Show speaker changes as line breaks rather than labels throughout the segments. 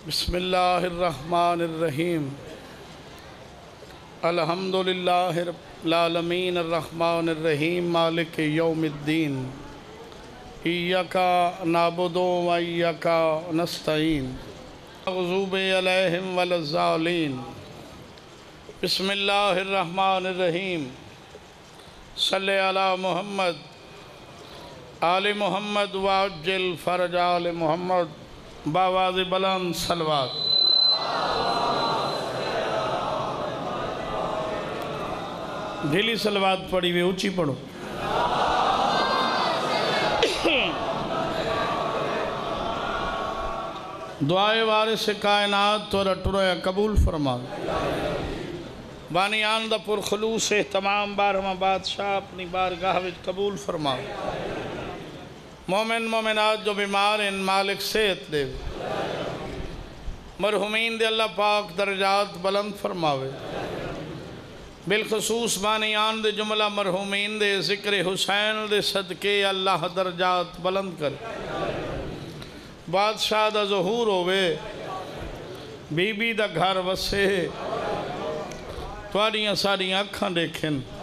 बसमीम अलहमदिल्लामीन रहीम मालिक यौमिद्दीन। ईका नाबुदो वैका नस्तीन मगजूब अलैहिम वलज़ालीन। बसमीम सल अला मोहम्मद। आल मोहम्मद वाजिल फ़रज आल मोहम्मद। बावाज बुलंद सलवात ढीली सलवात पड़ी हुई, ऊँची पढ़ो दुआए वारे से कायनात तोरा टुरया कबूल फरमा बानियान दा पुरखलूस तमाम बारहवा बादशाह अपनी बारगाह कबूल फरमा मोमिन मोमिनात जो बीमार इन मालिक सेहत दे। मरहुमीन दे अल्लाह पाक दर्जात बुलंद फरमावे। बिलखसूस बानियान दे जुमला मरहुमीन दे, ज़िक्र हुसैन दे सदके अल्लाह दर्जात बुलंद कर। बादशाह दा जहूर होवे, बीबी दा घर वसे। थोड़ियाँ सारियाँ अखा देखें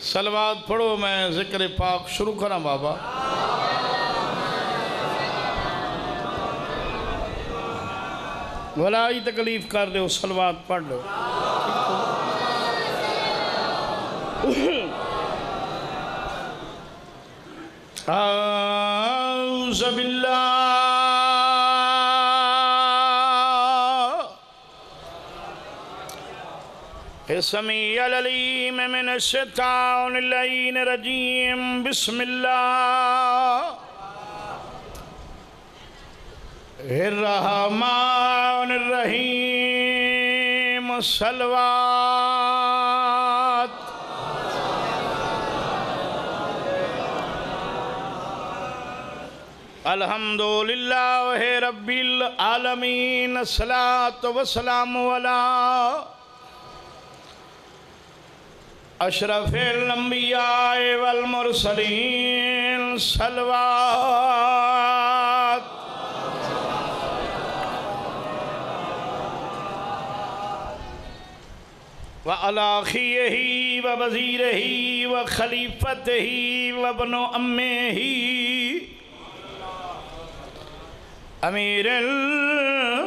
सलवाद पढ़ो, मैं ज़िक्र पाक शुरू करा बाबा। भला ही तकलीफ़ कर दो, सलवाद पढ़ लो। समी अलीम मिन शैतान रजीम बिस्मिल्लाह रहमान रहीम सलवात अल्हम्दुलिल्लाह रब्बिल आलमीन सलात वसलाम वाला अशरफिलम्बिया वलमुरसलीन सलवात। व अलाखी ही, व वज़ीर ही, व खलीफत ही, व बनो अम्मे ही। अमीर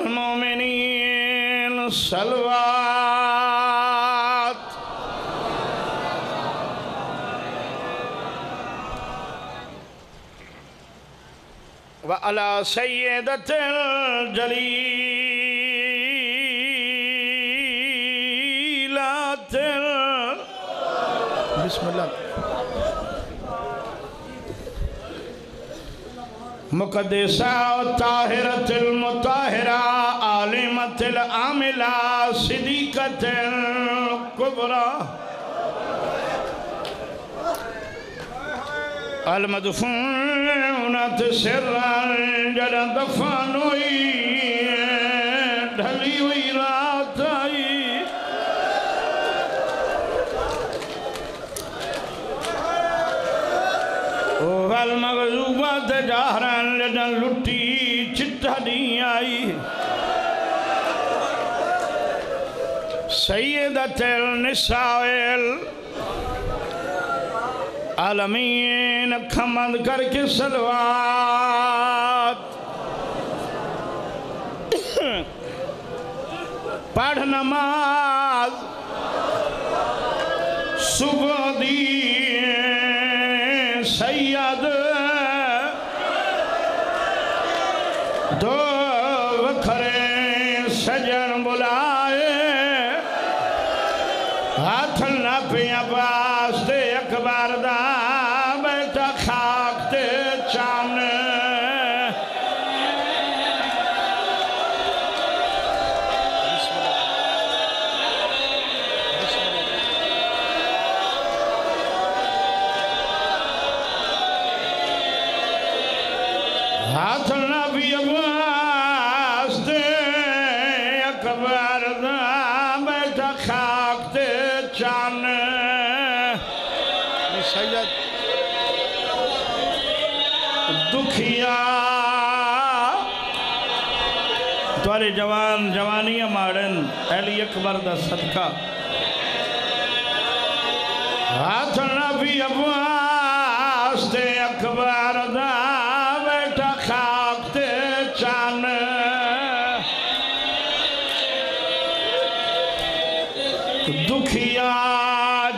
मोमिनीन, सलवात। व अला सैदत जलीलात। बिस्मिल्लाह। मुकदसा ताहिरतिल मुताहिरा आलिमतिल आमिला सिद्दीकतिल कुबरा। अलमदफूनत सिरन जद दफन हुई ढली हुई रात आई। वल मगजूबा ते जाहरन लडन लुटी चिट्टा दी आई सैयदतल निसाइल आलमीन अखा बंद करके सलवात। पढ़ नमाज़। सुबह जवान जवानी माड़न अली अकबर का सदका। हाथ नबी दुखिया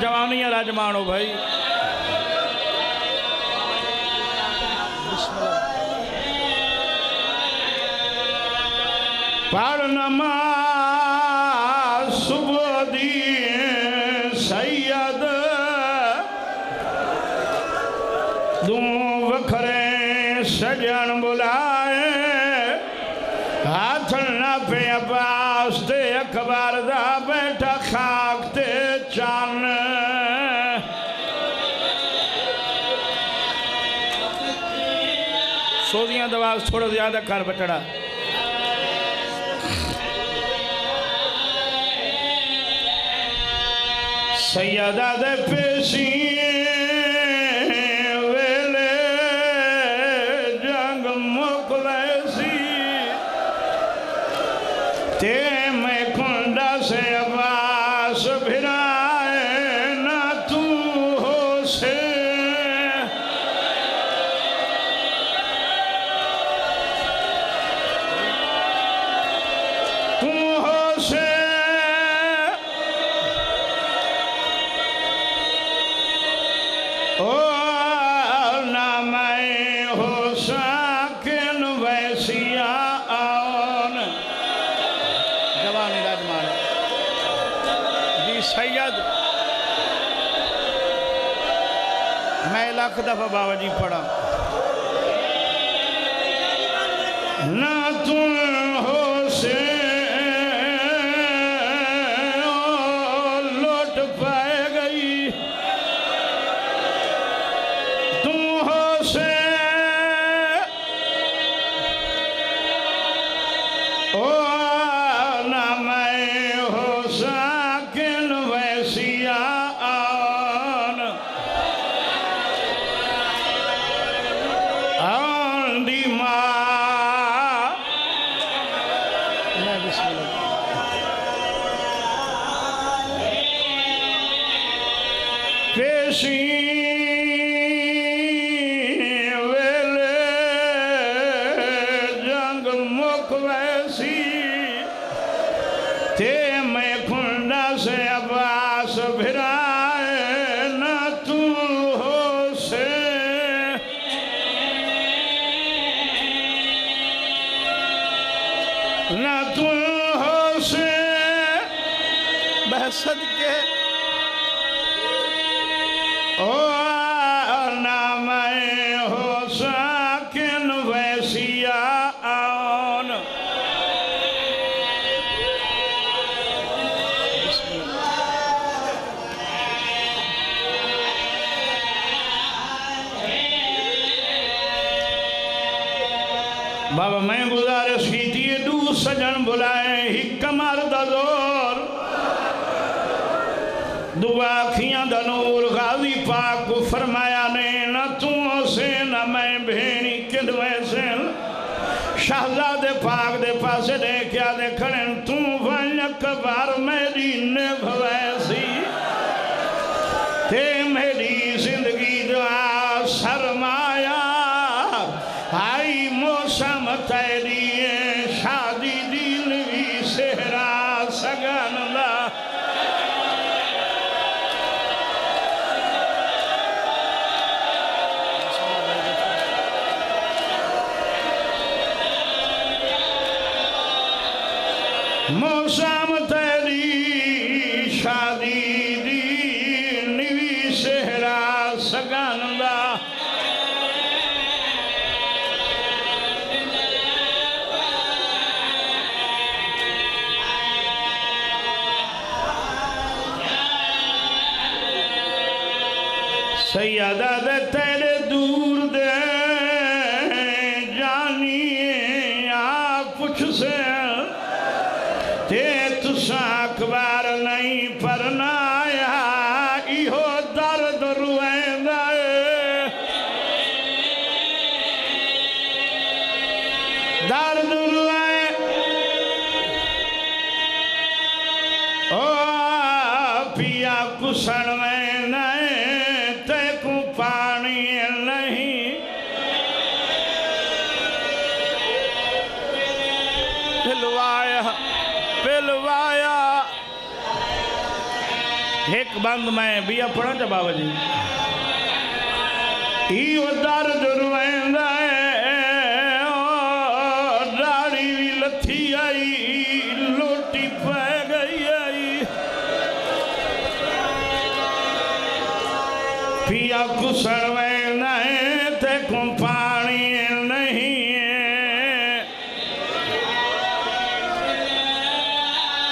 जवानियाँ राजमानो भाई। आवाज थोड़ा ज़्यादा कर बटड़ा सैयद पेशी Mosam Tari. बंद में बिया पढ़ा चा बाबा जी। इहो दर्द दाढ़ी भी लथी आई, लोटी पै गई आई। पिया घुसण वेंदा ते को पानी नहीं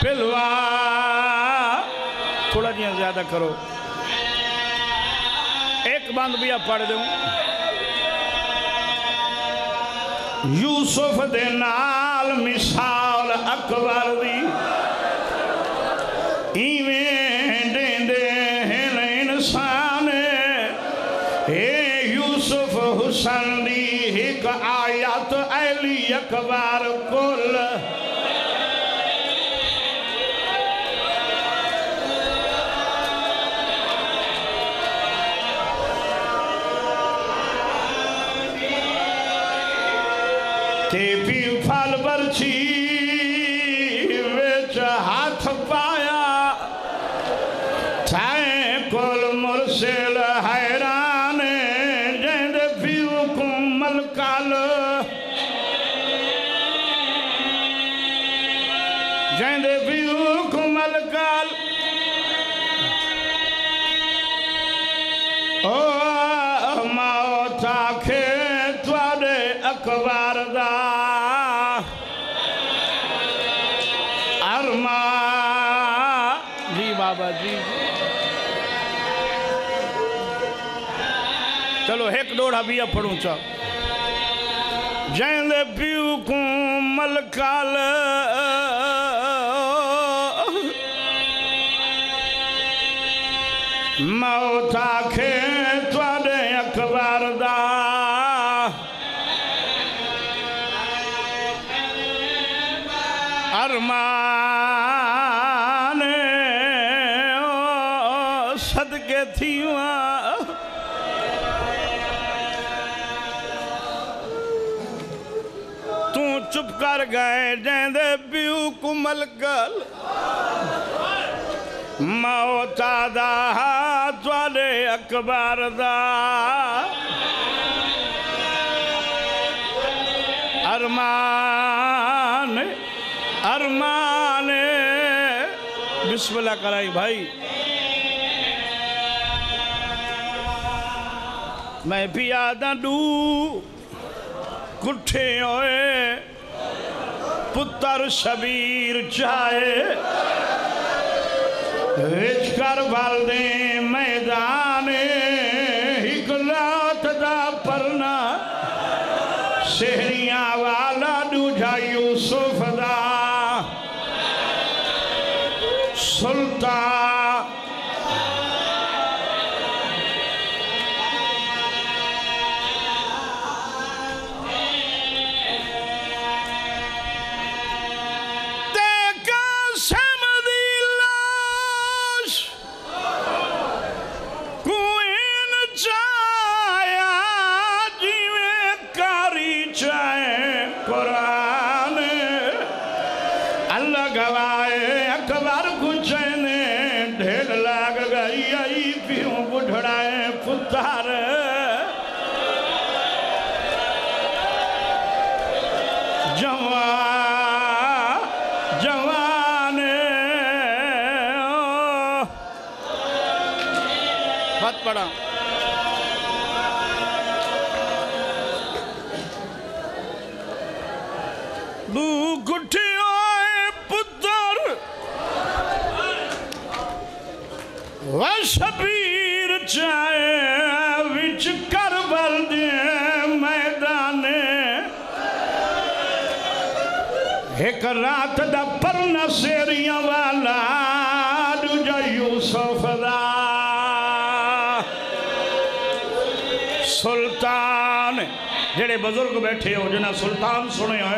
पिलवा जिया ज़्यादा करो। एक बंद भी आप पढ़ दूँ। यूसुफ दे नाल मिसाल अकबर दी। इवें इंसान। हे यूसुफ हुसन अली किताबिया पढ़ूँ चाह जैन पीऊ को मलकाल मौता खे कुमल गल। मौता दा थोड़े अखबार दा। अरमान अरमान। बिस्मिल्लाह कराई भाई। मैं आदा डू। कुठे होए। पुत्र शबीर चाहे रिच कर वाले मैदान पड़ा। दू गुठियों पुत्र। व शबीर चाहे विच कर बल मैदाने। एक रात दा बुज़ुर्ग बैठे हो जिन्हें सुल्तान सुने हो।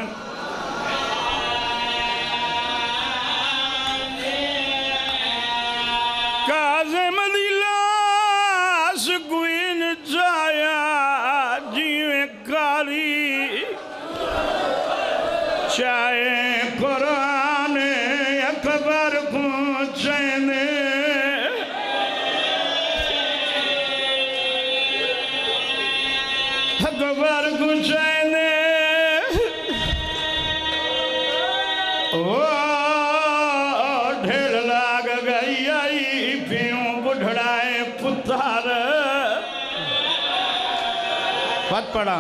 पड़ा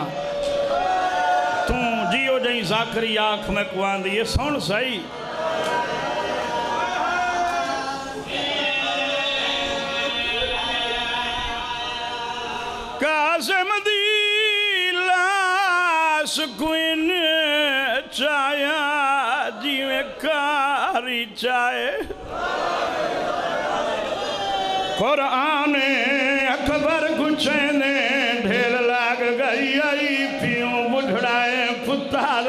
तू जियो जई साकरी आँख में कुआंदी, ये सुन सही। कासिम दी लाश कुइन चाया, जिवें कारी चाहे कुरान अकबर लाग गई पियूं पुतार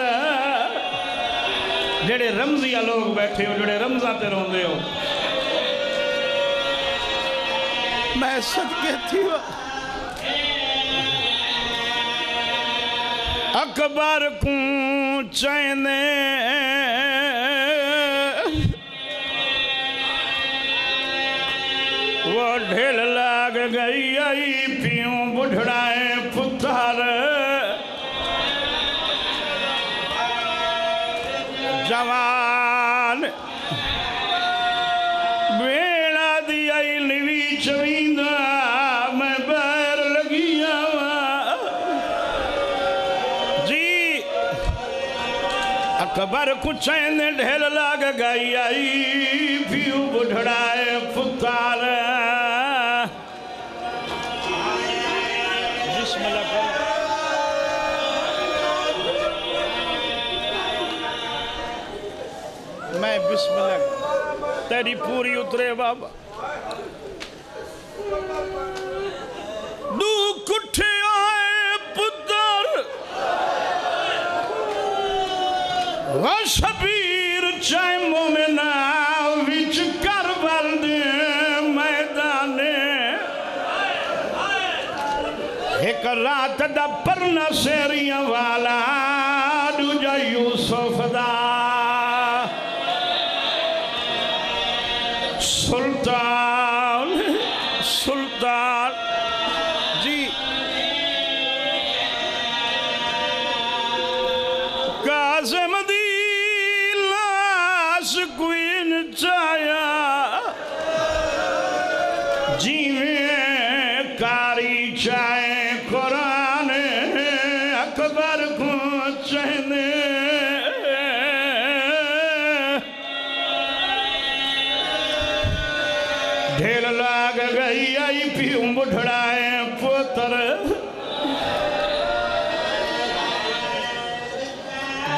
जेड़े रमजिया लोग बैठे हो, जेड़े रमजा ते रोंदे हो। मैं सदके थी अकबर को चैने अकबर कुचैन ढेल लाग गई आई पियू बुढ़ड़ाए पुतार मैं बिस्मिल्लाह। तेरी पूरी उतरे बाबा। वा शबीर चाहे मोमिना विच करबल दे मैदाने। एक रात दा परना शेरियाँ वाला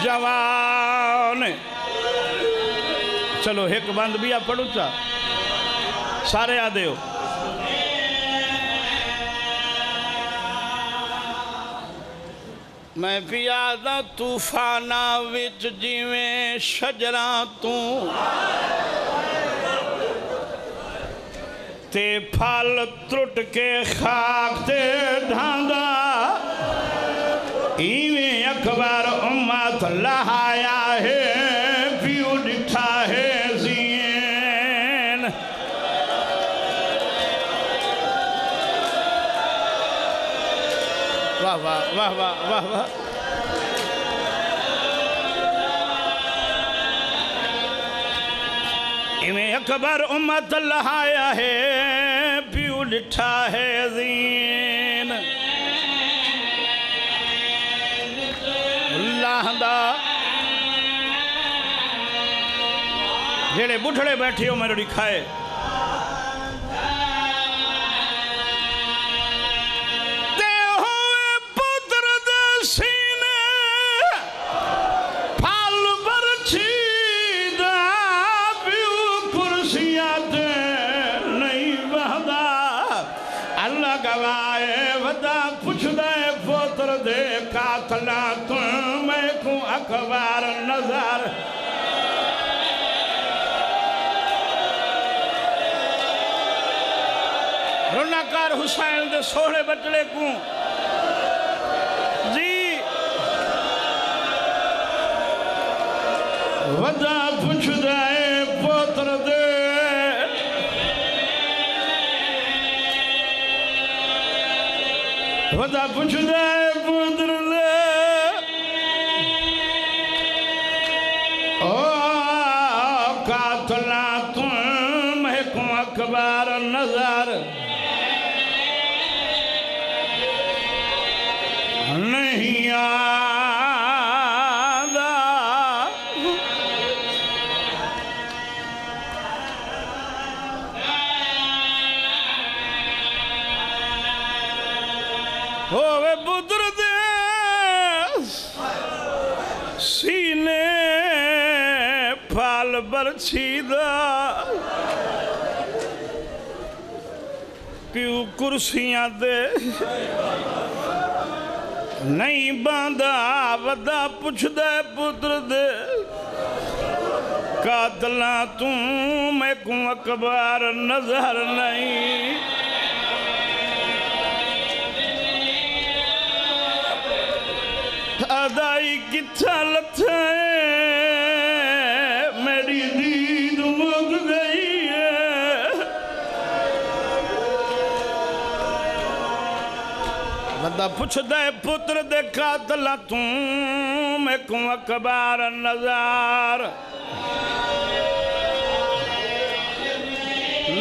जवान। चलो, एक बंद भी आप पढ़ू चा। सारे आदे हो मैं पियादा तूफाना विच जिवें शजरा तू। ते फल त्रुट के खाक ते ढांदा लहाया है पियो डिठा है जीन वाह वाह वाह वाह वाह वाह। इवें अकबर उम्मत लहाया है पियो डिठा है जीन लाहदा जेड़े बुढ़ड़े बैठे हो मेरे खाए अखबार नज़र। रुनाकार हुसैन दे सोहने बचड़े को। जी। वदा पुछदा है पुत्र दे। वदा पुछदा है कुर्सियाँ दे। नहीं बांदा पुछदा पुत्र दे। कातला तू मैं को अखबार नज़र नहीं। अदाई किथा लथा मेरी बंदा पुछदा पुत्र दे कातला तू मैं को अखबार नजार।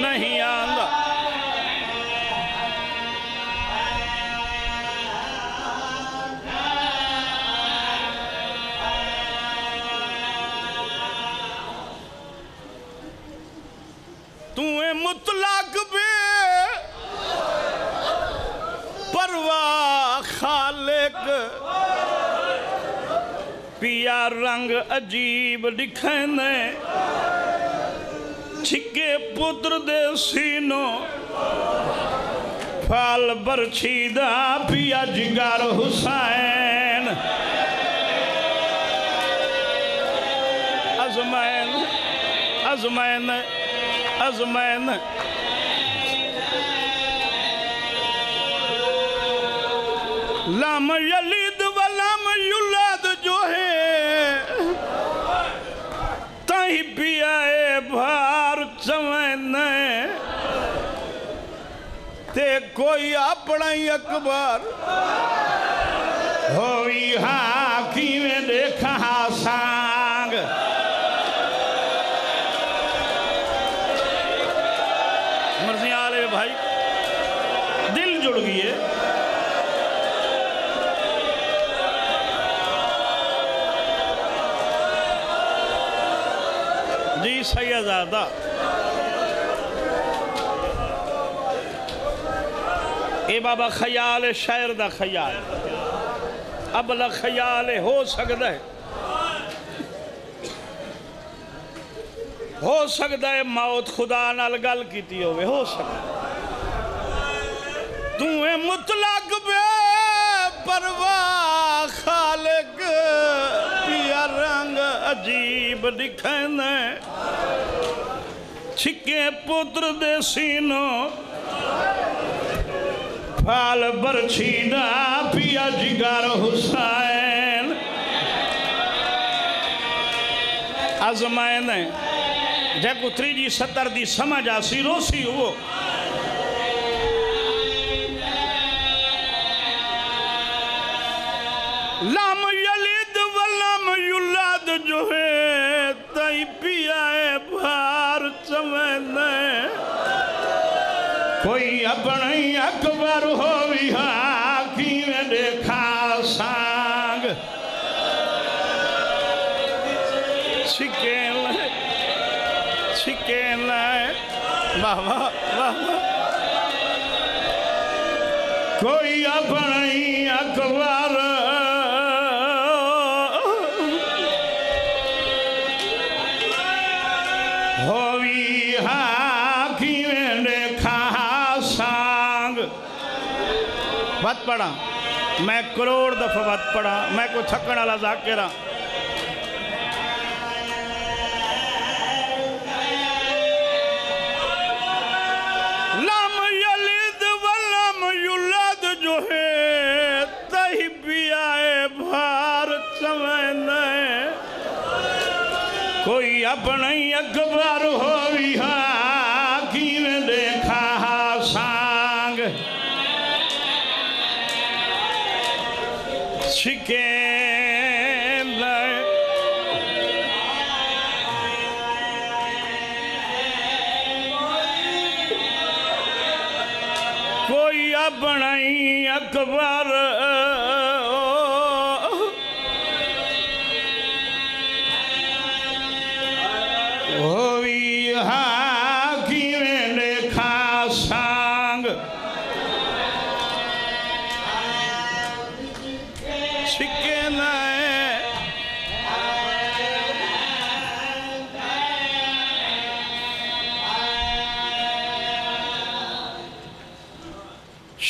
नहीं आंदा। तू मुतलक बे परवाह खालिक पिया रंग अजीब दिखने। छिके पुत्र दे सीनो फाल बरछीदा पिया जिगर हुसैन। अजमैन अजमैन अजमैन। लाम कोई अपना ही अकबर। हा किवें देखा सांग। भाई। दिल जुड़ है। जी सैयदादा बाबा ख्याल है शायर दा ख्याल। अबला ख्याल है हो सकता है। हो सकता है मौत खुदा नाल गल की होवे, हो सकता तू है मुतलक बे परवाह खालिक, पिया रंग अजीब दिखने छिके पुत्र दे सीनो फाल बरछीदा पिया जिगर हुसैन। अजमैन जेको त्रीजी सतर दी समझ आसी, रोसी वो लाम यलिद वलम युलाद जो है, तई पिया है भार चमन अपने अकबर हो की में देखा सांग वाह वाह। कोई अपने अकबर वत पढ़ा। मैं करोड़ दफ़ा वत पढ़ा, मैं कोई थकन वाला जाकिरा है, तही पियाए भार चमन कोई हो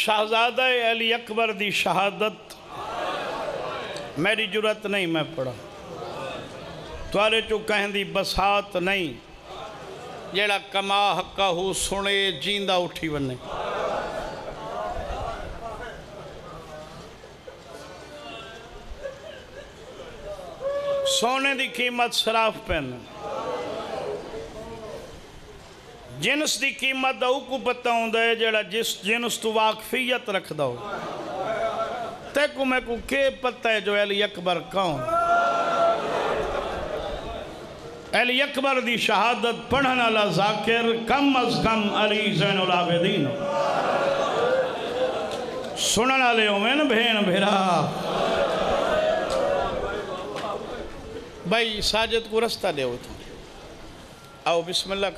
शहजादा अली अकबर दी शहादत। मेरी ज़रूरत नहीं मैं पढ़ा। तुआरे चो कहें बसात नहीं। जेड़ा कमा हका हो सुने, जींदा उठी वने सोने दी कीमत शराफ पेन। जिनस की कीमत उ को पता होंदा है जेड़ा जिस जिनस तू वाकफियत रखदा हो। ते को मैं को के पता है जो अली अकबर कौन? अली अकबर दी शहादत पढ़न वाला जाकिर कम अज कम अली जैनुल आबिदीन। सुनन वाले होवेन भेण भेरा। भाई साजिद को रस्ता दे आओ, बिस्मिल्लाह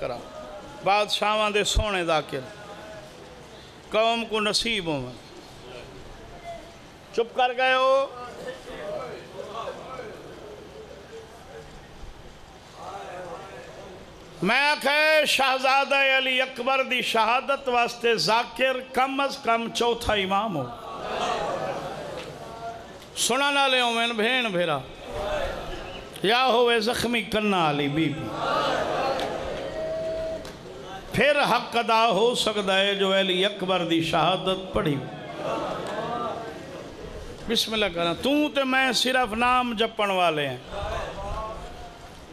बादशाह दे सोने दाकिर कौम को नसीब हो चुप कर गए हो। मैं आखे, शहजादा अली अकबर की शहादत वास्ते जाकिर कम अज कम चौथा इमाम हो। सुना नाले होवेन, भेण भेरा। या होवे जख्मी कन्ना वाली बीबी। फिर हक अदा हो सकता है, जो अली अकबर दी शहादत पढ़ी। बिस्मिल्लाह करा, तू तो मैं सिर्फ़ नाम जपण वाले हैं।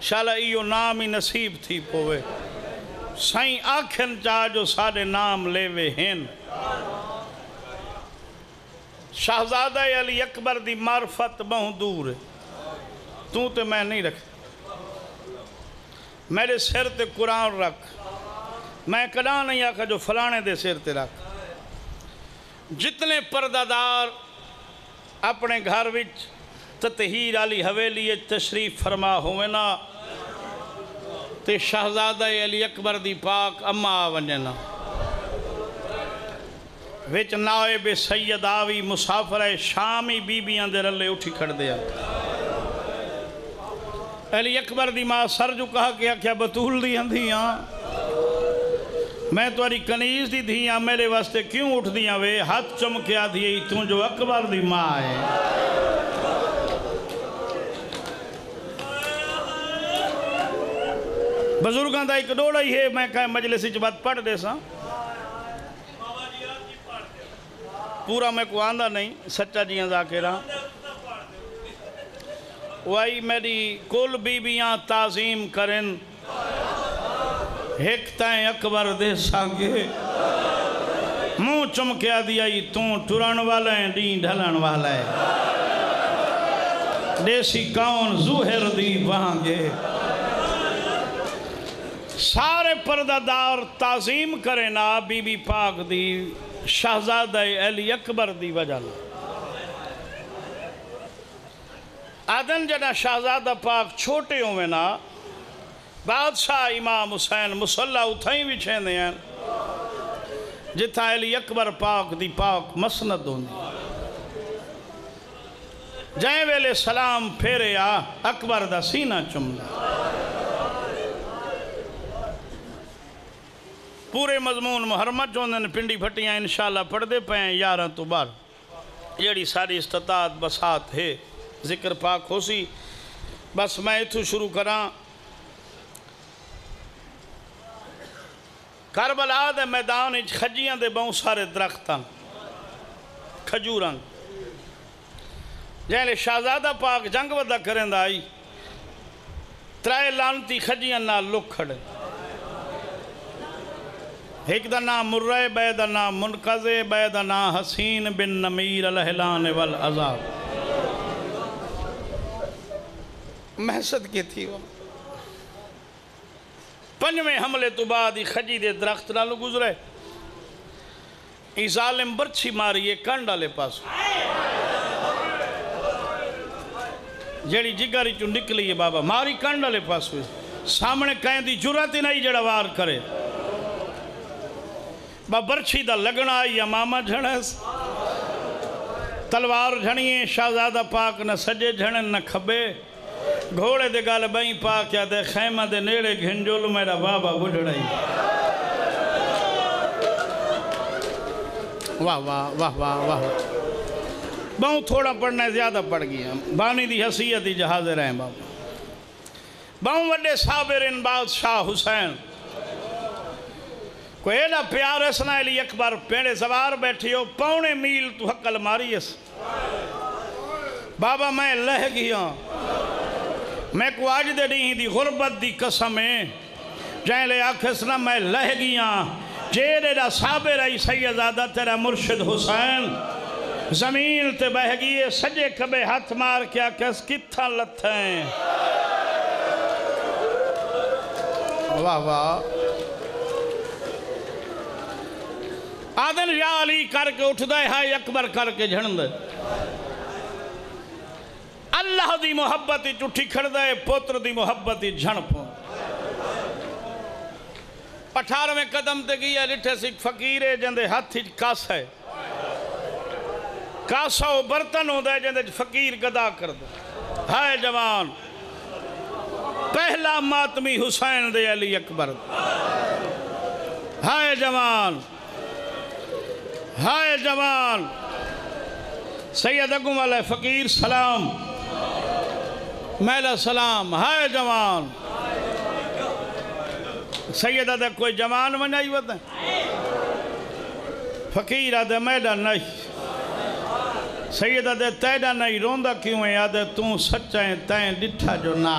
शाला इो नाम ही नसीब थी पोवे। साईं आखन चा जो सारे नाम लेवे हैं शहजादा अली अकबर दी मार्फत बहु दूर। है तू तो मैं नहीं रख। मेरे सिर ते कुरान रख। मैं कदा नहीं आखा, जो फलाने दे सिर ते रख। जितने पर्दादार अपने घर विच ततहीर वाली हवेली तशरीफ़ फरमा होवे ना, ते शहजादा अली अकबर दी पाक अम्मा आ वञन विच नायब सैयद आवी मुसाफर है शामी बीबियाँ दे रले उठी खड़दे अली अकबर दी माँ सर जो कहा कि आख्या, बतूल दी आंधी मैं तुआरी कनीज दी धी हाँ मेरे वास्ते क्यों उठ दियाँ वे? हाथ चमके आधी तू जो अकबर दी माँ है बजुर्गों का एक डोड़ा ही है, मैं कह मजलिस च बात पढ़ दे पूरा मैं को आंदा नहीं, सच्चा जियाँ जाकेरा वही मेरी कुल बीबियाँ ताजीम करें एक तय अकबर दे सागे। मुँह चमकिया दिया तू टुरन वाला है डी ढलन वाला है देसी कौन जुहर दी बहांगे सारे पर्दादार ताजीम करे ना, बीबी पाक दी, शहजादा अली अकबर दी वजह आदन जड़ा शहजादा पाक छोटे होवे ना बादशाह इमाम हुसैन मुसल्ला उथई विछेंदे हैं जिथा अली अकबर पाक दी पाक मसनद होंदी। जै वेले सलाम फेरे आ, अकबर दा सीना चुमदा। पूरे मजमून मुहरमत जो पिंडी फटियाँ इंशाल्लाह पढ़ते पे हैं यार तो बार। जड़ी सारी इस्तात बसात है, ज़िक्र पाक हो सी बस मैं इतों शुरू करा। करबला दे मैदान खजियाँ दे बहुत सारे दरख्त खजूर जैसे शहजादा पाक जंग वदा करें आई त्रै लानती खजियाँ नाल लुखड़ एक दा नाम मुर्रे बै दा नाम मुनकजे बै दा नाम हसीन बिन नमीर अलहलान वल अजाब महसद की थी वो पंजवें हमले तो बाद खजी दे दरख्त नाल गुजरे। ई जालिम बरछी मारी कंड वाले पास। जेड़ी जिगर चो निकली है बाबा, मारी कंड वाले पास। सामने कहें दी जुरत ही नहीं जड़ा वार करे। बा दा लगना या मामा झणस। तलवार झणिए, शाहजादा पाक न सजे झणन, न खबे। घोड़े दे गल बई पा क्या दे खैमा दे नेड़े घिंजोल मेरा बाबा बुढ़ड़ाई वाह वाह वाह वाह वाह। बहु थोड़ा पढ़ना ज़्यादा पढ़ गया। बानी दी हसीयत ही जहाज़ रहे बाबा। बहु वड्डे साबिर इन बादशाह हुसैन। कोई एडा प्यार इसना अली अकबर पेड़े सवार बैठी हो पौने मील तू हकल मारीस बाबा मैं लह गया। मैं को अज दे डी दी गुरबत दी कसम है। जै ले आखस ना मैं लह गया जेड़ा साबिर आई सैयदादा तेरा मुर्शिद हुसैन। ज़मीन ते बह गई सजे कबे हाथ मार के आखस किथा लथे वाह वाह। आदन या करके उठदा है अकबर करके झणद अल्लाह दी मोहब्बत उठी खड़दा है, पुत्र दी मोहब्बत झण पो कदम ते गई डिठे सिख फकीर है, जंदे हाथ कस है। कासा बर्तन होता है, जिंदे फकीर गदा कर दे हाय जवान, पहला मातमी हुसैन दे अली अकबर। हाय जवान हाय जवान। सैयद अगू वाला फकीर सलाम। मैला सलाम हाय जवान। सैयद आदे कोई जवान बनाई वत फकीर आदे मैडा नहीं। सैयद आदे तैडा नहीं, रोंदा क्यों है? आदे तू सच्चा है, तैं डिठा जो ना।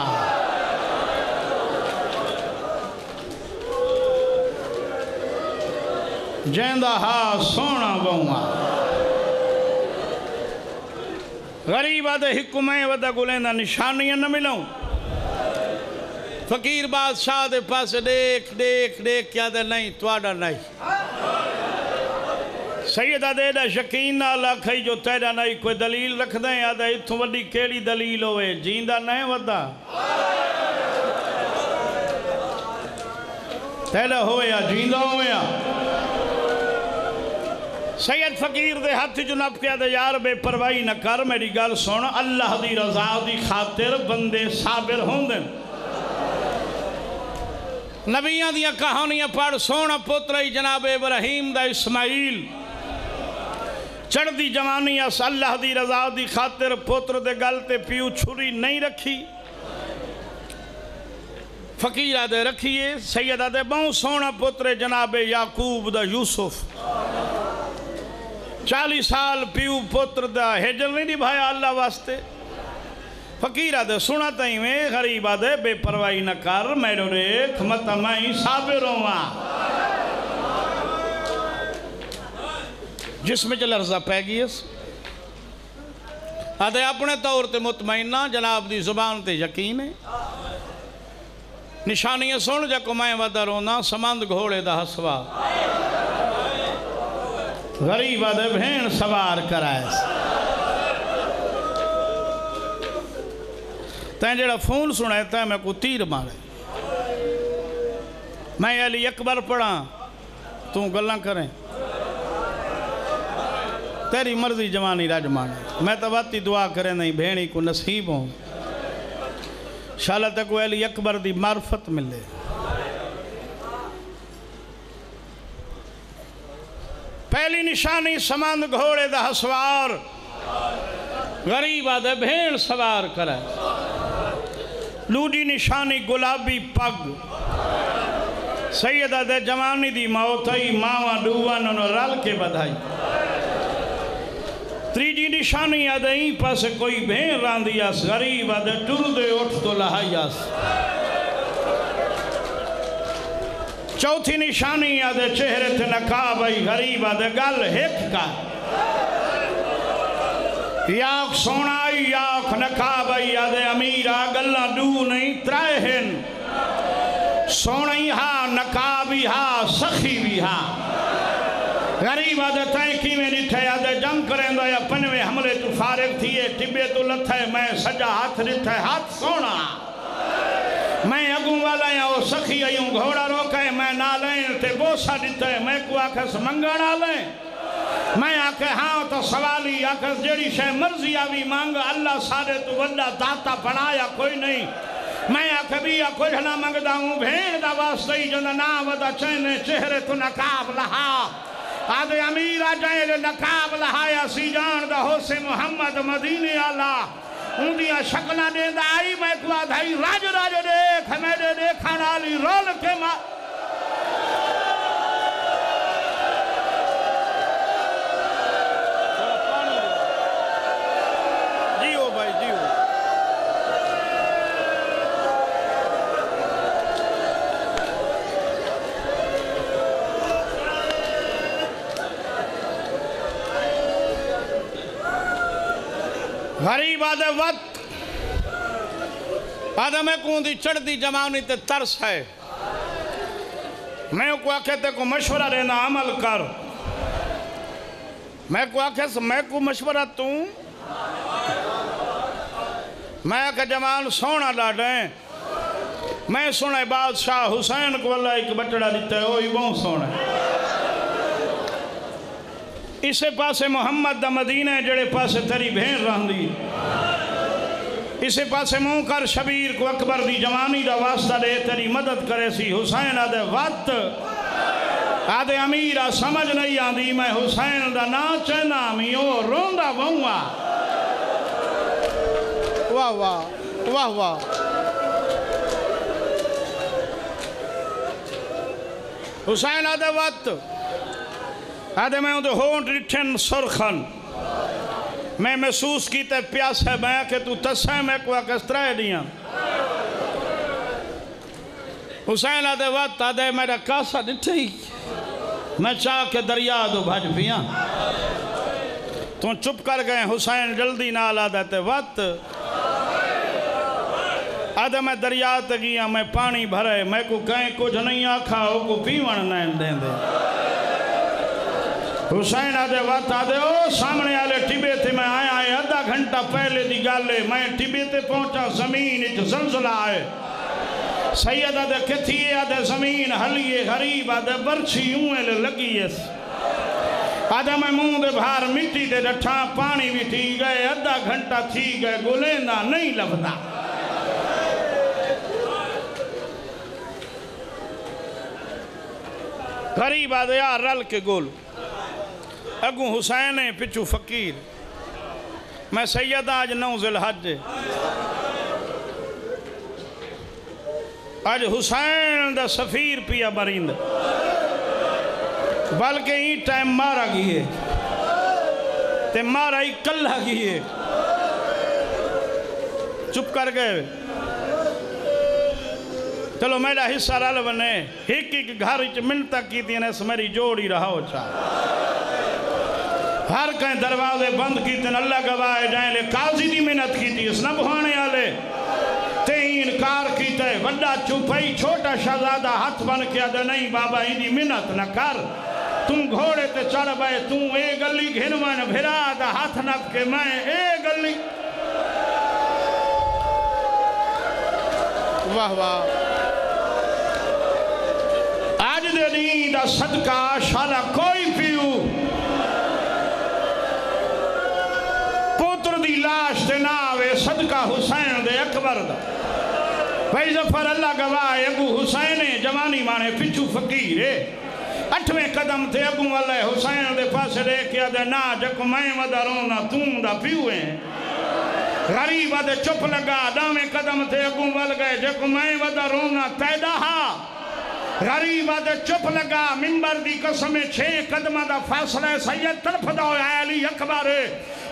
जैंदा हा सोना बहुआ गरीब हिकु में गुलेंदा निशानियाँ न मिलूं। फकीर बादशाह दे पास देख देख देख क्या दे नहीं, तुआडा नहीं। सैयद आदे शकीन नाल आखई जो तेरा नहीं, कोई दलील रखदे आदे इथों वड्डी केड़ी दलील होवे? जींदा नहीं वदा तेरा होया जींदा होया सैयद फकीर दे हाथ च नप के दे यार बेपरवाही न कर, मेरी गल सुन। अल्लाह दी रजा दी खातिर बंदे साबिर होंदे नबियाँ दियाँ कहानियाँ पढ़ सोना पुत्र ही जनाब इब्राहिम दा इस्माइल। चढ़दी जवानी अस अल्लाह दी रजा दी खातिर पुत्र दे गल ते प्यू छुरी नहीं रखी। फकीरा दे रखिए, सैयदा दे बहु सोना पुत्र जनाब याकूब दा यूसुफ। चालीस साल प्यू पुत्र हेजल नहीं निभाया अल्लाह वास्ते। फकीरा दे सुना तई में गरीबा दे बेपरवाही न कर मेरो रेख मत मैं साबिर जिसमें च लर्जा पै गई आते अपने तौर ते मुतमैना, जनाब दी ज़ुबान ते यकीन है। निशानियाँ सुन, जको मैं वदा रोना समंद घोड़े दा हसवा। गरीब आदे भेण सवार कराए। तैं जड़ा फ़ोन सुना तैं मैं को तीर मारे। मैं अली अकबर पढ़ा, तू गल्ला करें। तेरी मर्ज़ी जवानी राजमान मैं तो बाती दुआ करे, नहीं भेणी को नसीब हूँ। शाला तक अली अकबर दी मार्फत मिले। पहली निशानी समंद घोड़े दा हसवार। गरीब आदे भेड़ सवार करे। दूजी निशानी गुलाबी पग। सैयद आदे जवानी दी मौत आई, मावा डूवा रल के बधाई। त्रीजी निशानी आदे पास कोई भेड़ रांदी आस, गरीब आदे टुरदे उठ तो लहाई आस। चौथी निशानी आदे चेहरे ते नकाब गरीब आदे, गल हिक का याक सोना याक नकाब आदे अमीरा गल्ला दू नहीं त्राए हैं सोना हा नकाब हा सखी भी हा। गरीब आदे तय किवें ॾिठे आदे जंग करेंदा या पंजवे हमले तू फारिग थिए टिबे तू लथे मैं सजा हाथ ॾिठे हाथ सोना। मैं अगू वाला या वो सखी आयूं घोड़ा मैं ना लें, ते बोसा ॾिठे मैं को आखस मंगण आले मैं आखे हाँ तो सवाली आखस, जड़ी शे मर्ज़ी आवी, मांग। अल्लाह सारे तू वड्डा दाता बनाया कोई नहीं। मैं आखे भी या कुछ ना मंगदा हूँ भेड़ दा वास्ते ही जंदा ना वदा चैने चेहरे तू नकाब लहा। आदे अमीर आ जाए नकाब लहाया सी, जान दा होसे मोहम्मद मदीने आला। उंदियाँ शक्लां देंदा आई, मैं को आधाई राज राज देख मेरे देखण वाली रोल के मा गरीब आदे वक्त आदे चढ़ती जमानी ते तरस है। मैं को आखे ते को मशवरा देना अमल कर। मैं को आखे मैं को मशवरा तू। मैं आखे जमाल सोना लाडे मैं सुने बादशाह हुसैन को अल्लाह एक बटड़ा दिता है वही बहुत सोना इसे पासे मोहम्मद दा मदीना जड़े पासे तेरी भेण रहंदी इसे पासे मुँह कर, शबीर को अकबर दी जवानी दा वास्ता दे, तेरी मदद करे सी हुसैन आदे वत आदे अमीरा समझ नहीं आंदी, मैं हुसैन दा ना चैना मी ओ रोंदा बहुआ वाह वाह वाह वाह। हुसैन आदे वत आदे मैं उदे होंठ डिठन सुरखन। मैं महसूस किया प्यास है, मैं कि तू तसा मैं को किस तरह दिया हुसैन आदे वत आदे मेरा कासा ही मैं चाह के दरिया दो भज पिया। तू चुप कर गए, हुसैन जल्दी नाल आदे ते वत आदे मैं दरिया ते गया, मैं पानी भरे, मैं को कहीं कुछ नहीं आखा, वो को पीवण नहीं देंदे। हुसैन आदे वत आदे ओ सामने आले टिबे ते मैं आया है, आधा घंटा पहले दी गल है। मैं टिबे ते पहुँचा, ज़मीन च जलजला है। सैयद आदे किथी आदे ज़मीन हलिए गरीब आदे बरछी यूँ लगी है। आदे मैं मुँह दे बाहर मिट्टी दे डठा पानी भी थी गए आधा घंटा थी गए गुलेंदा नहीं लभदा। गरीब आदे यार रल के गोल। अगू हुसैन है पिछू फकीर। मैं सैयद आज नौ जिल हज। अज हुसैन दा सफीर पिया बरिंद बल्कि ई टाइम मारा गिए ते मारा ही कल्ला गिए चुप कर गए। चलो मेरा हिस्सा रल बने। एक एक घर मिन्नत की इस मेरी जोड़ी रहो चा हर कहीं दरवाजे बंद किए अल्लाह गवाए जाए काजी की मेहनत की इस न बुहाने वाले। ते इनकार किया वड्डा चुपई छोटा शहजादा हाथ बन के आदे नहीं बाबा इनकी मेहनत न कर। तू घोड़े ते चढ़ बे तू ए गली घिन मन भिरा दा हाथ नप के मैं ए गली। वाह वाह। आज दे दी दा सदका, शाला कोई पीऊ दी लाश ते ना आवे, सदका हुसैन दे अकबर दा। भाई ज़फ़र अल्लाह गवाह अबू हुसैन जवानी माने पिछू फकीर है। अठवें कदम थे अगू वाले हुसैन दे पास देख दे ना जक मैं वदा रोना तू दा पियो है गरीब आदे चुप लगा दावे कदम थे अगू वल गए जक मैं वदा रोना तैदा हा। गरीब आदे चुप लगा, मिंबर दी कसम छे कदम दा फासला सैयद तड़फदा होया अली अकबर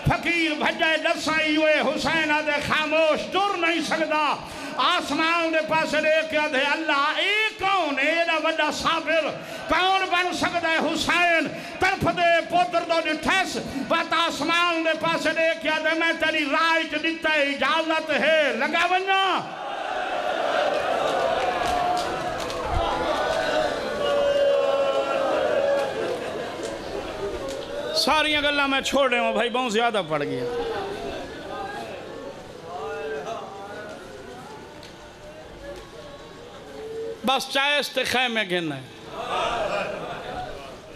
फकीर भजाए दसाई हुए हुसैन आदे खामोश तुर नहीं सकता आसमान दे पास देख आधे अल्लाह एक कौन? एड़ा वड्डा साबिर। कौन बन सकता है हुसैन? तरफ़ दे पुत्र दो निठेस बात आसमान दे पास देख आधे मैं तेरी राय दिता इजाज़त है। लगा वन्ना सारिया गल्ला मैं छोड़ रहा भाई, बहुत ज़्यादा पड़ गया। बस चाय ते खैमे गिन है।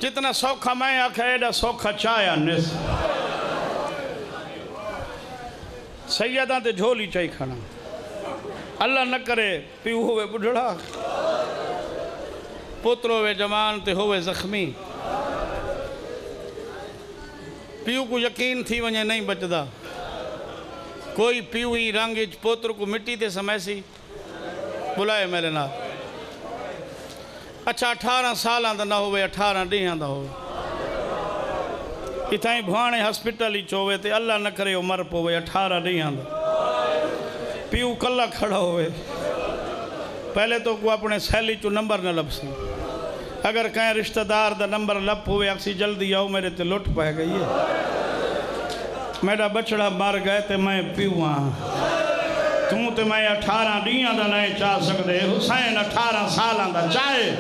जितना सौखा मैं आखा, एडा सौखा चाय निस सैयदा ते झोली चाही खाना अल्लाह न करे पीऊ होवे बुढ़ड़ा। पुत्र होवे जवान ते होवे जख्मी। पीऊ को यकीन थी वञे नहीं बचदा कोई पीऊ ही रंग च पोत्र को मिट्टी ते समय सी बुलाए मेरे नाल अच्छा अठारह साल का ना हो अठारह ॾींहं का हो इतना ही भाणे हॉस्पिटल ही चोवे ते अल्लाह न करे मर पवे अठारह ॾींहं का पीऊ कला खड़ा होवे पहले तो को अपने सहेली चो नंबर न लभसी अगर कहीं रिश्तेदार का नंबर लप हुए अक्सी जल्दी आओ, मेरे ते लुट पै गई है। मेरा बछड़ा मर गए ते मैं पीऊ तू तो मैं अठारह ॾींहं का नहीं चाह सकते हुसैन अठारह साल चाहे।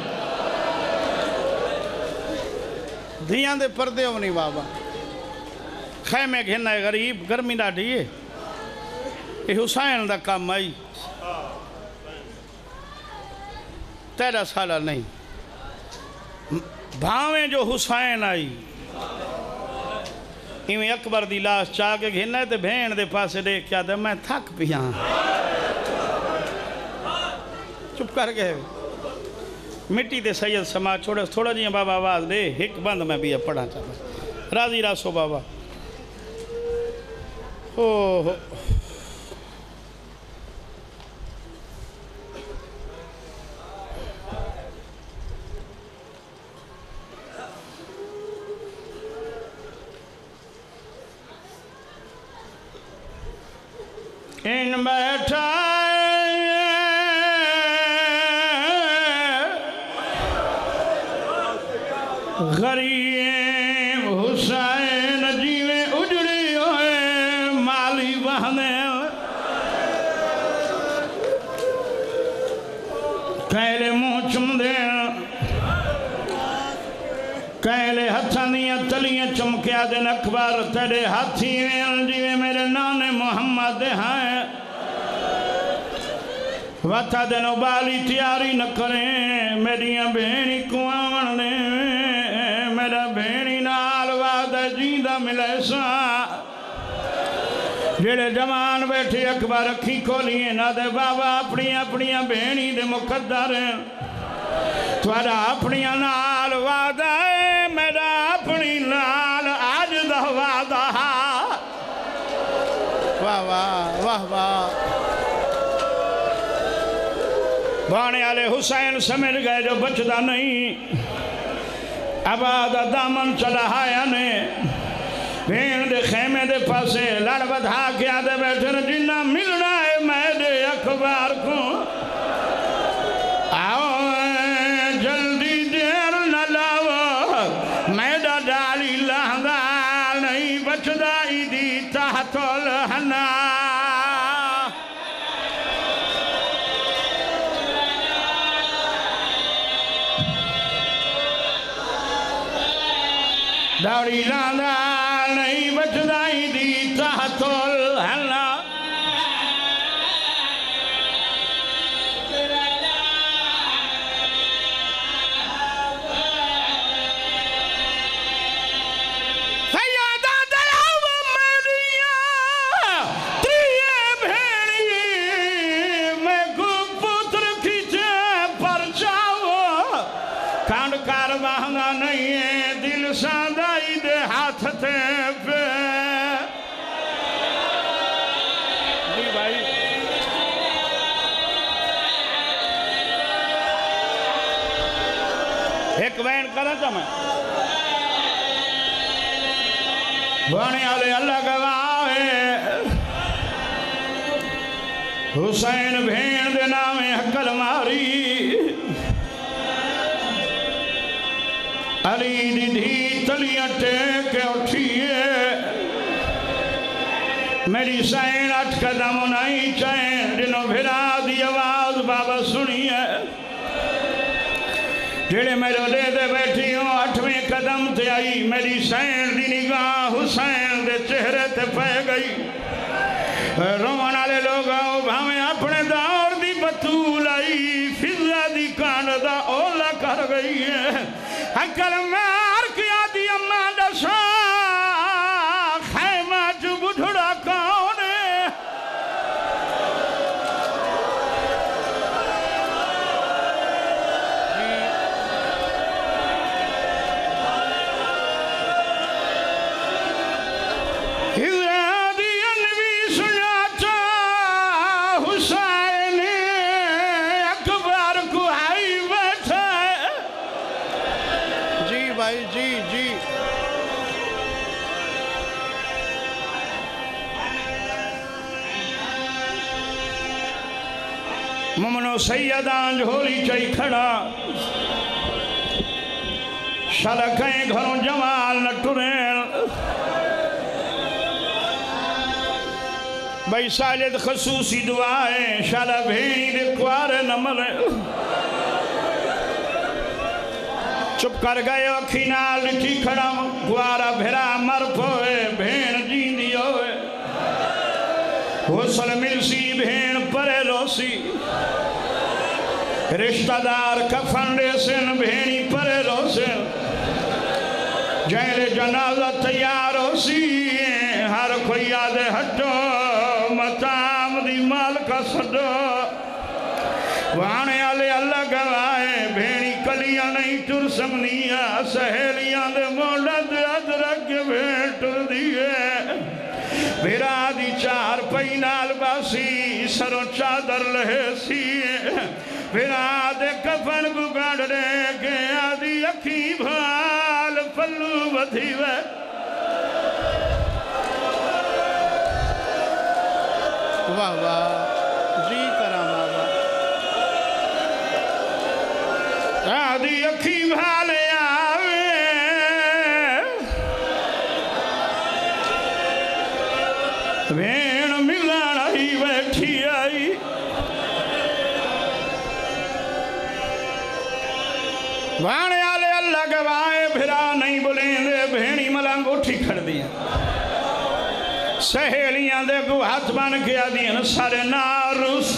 धिया के परदे हो नहीं बाबा। खैमे है, गरीब, गर्मी ॾाढी है। ये हुसैन का कम आई। तेरह साल नहीं। भावें जो हुसैन आई। इवें अकबर दी लाश चाह के घिन ते भेण दे पासे देख क्या ते मैं थक पिया। चुप कर गए। मिट्टी दे सैयद समाज छोड़े, थोड़ा जी बाबा आवाज़ दे, हिक बंद मैं भी पढ़ा चाहता राज़ी रासो बाबा। ओ हो इन बैठा गरीब कैले हथां दियाँ तलियाँ चमकिया दिन अखबार, तेरे हाथी वेल मेरे नाने मोहम्मद हैं। वथा दिन बाली तैयारी न करें, मेरिया भेणी कुआवण ने, मेरा भेणी नाल वाद जींदा मिले सा। जेड़े जवान बैठे अखबार अखी खोलिए, ना दे बाबा अपनी अपनी भेणी दे मुकद्दर थोड़ा अपनिया नाल वादा है मेरा अपनी नाल आज दा वादा वाह वाह वाह वाह बाणे वाले हुसैन समझ गए जो बचदा नहीं आबाद दामन चढ़ाया ने भेड़ दे खेमे दे पासे लड़ बधा के आदे बैठे न जिन्ना मिलना है मैं दे अखबार bailar. हुसैन भेण दे नामे हकल मारी। अली दी धी तलियाँ टेक उठिए। मेरी सैन अठ कदम नहीं चैन दिनों फिरा दी आवाज़, बाबा सुनिए जेड़े मेरे दे दे बैठी हो, अठवें कदम से आई, मेरी सैन दी निगाह हुसैन दे चेहरे ते पै गई। रोन आले लोग आओ, भावे अपने दौर दी बतूल आई फिजा दी कान दा ओला कर गई है। अकल मार सैयदान झोली चई खड़ा। शल कहीं घरों जमाल न टुरेन भाई सालिद खसूसी दुआएँ, शल भेणी दे कुआरे न मरे। चुप कर गए अखी नाल ॾिठी खड़ा कुआरा भेरा मर पोए, भेण जींदी होए। हुसल मिलसी, भेण परे रोसी। रिश्तेदार कफन रेसन भेणी परे रोसन जैले जनाजा तैयार होसी, हर कोई याद हटो, मताम दी मालक सडो वाणे वाले अल्लाह गवाए भेणी कलियाँ नहीं टुर समनिया, सहेलियाँ दे ते अदरक है दी चार पई नाल बासी, सरों चादर लहे भेरा दे कफन गुगड़ रे के आदि अखी भाल पल्लू बधी वे
वाह वाह जी करा वाह वाह
आदि अखी भाल सहेलियाँ दे हाथ बन के आदि सारे नार उस